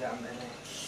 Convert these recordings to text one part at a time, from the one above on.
咱们嘞。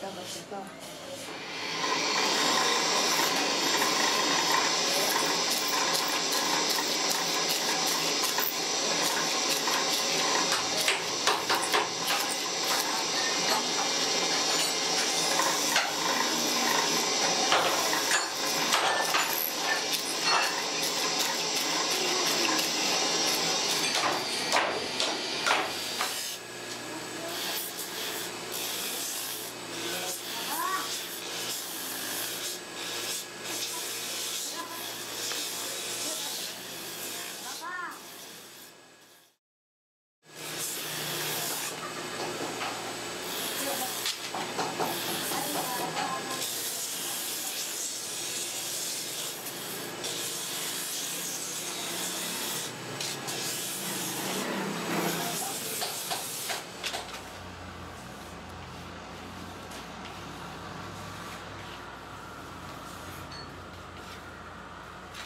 到了，到了。